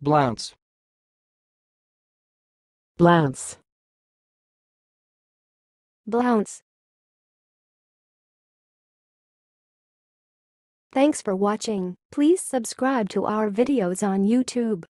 Blounce. Blounce. Blounce. Thanks for watching. Please subscribe to our videos on YouTube.